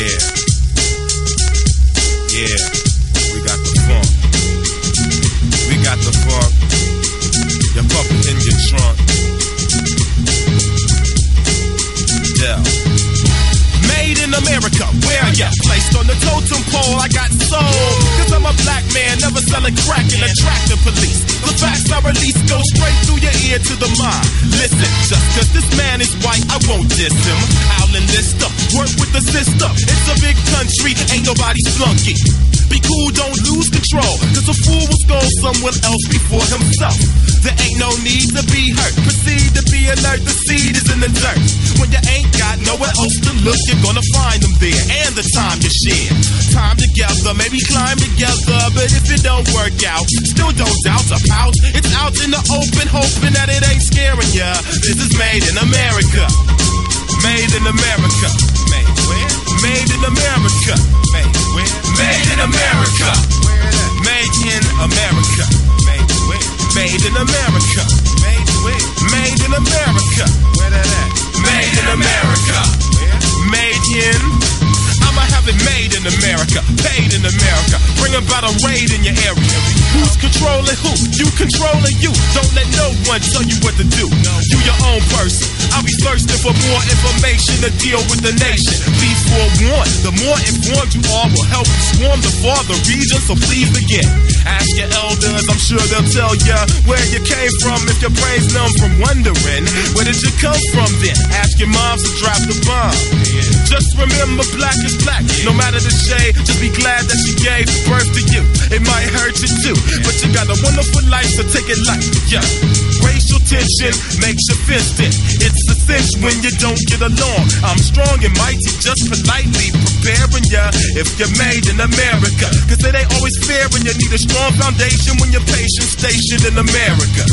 Yeah. Yeah. We got the funk. We got the funk. You're in your trunk. Yeah. Made in America, where ya? Placed on the totem pole, I got soul. Cause I'm a black man, never selling crack and attracting police. The facts I release go straight through your ear to the mind. Listen, just cause this man is white, I won't diss him. I'll enlist up work with the system. It's a big country, ain't nobody flunky. Be cool, don't lose control. Cause a fool will scold someone else before himself. There ain't no need to be hurt. Proceed to be alert, the seed is in the dirt. When you ain't got nowhere else to look, you're gonna find them there. And the time you share. Time together, maybe climb together. But if it don't work out, still don't doubt pout. It's out in the open, hoping that it ain't scaring ya. This is made in America. Made in America. America. Made where? Made in America. Made in America. Made where? Made in America. Made where? Made in America. Where that at? Made in America. Made in. I'ma have it made in America, paid in America. Bring about a raid in your area. Who's controlling who? You controlling you. Don't let no one tell you what to do. You your own thirsting for more information to deal with the nation. Be forewarned. The more informed you are will help you swarm the farther region. So please begin. Ask your elders. I'm sure they'll tell you where you came from. If your brain's numb from wondering, where did you come from then? Ask your moms to drop the bomb. Just remember, black is black. No matter the shade, just be glad that she gave birth to you. It might hurt you too, but you got a wonderful life, so take it light. Yeah. Tension makes you fisted. It's a cinch when you don't get along. I'm strong and mighty, just politely preparing ya. If you're made in America, cause it ain't always fair and you need a strong foundation when you're patient stationed in America.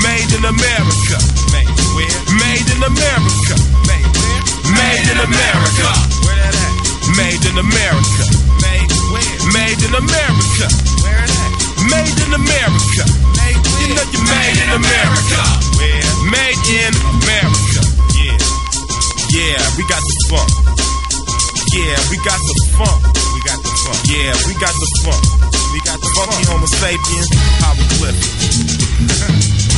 Made in America. Made where? Made in America. Made where? Made in America. Where that at? Made in America. Made where? Made in America. Where that at? Made in America. Made Yeah, we got the funk. Yeah, we got the funk. We got the funk. Yeah, we got the funk. We got the funky Homo sapien, Howard Cliff.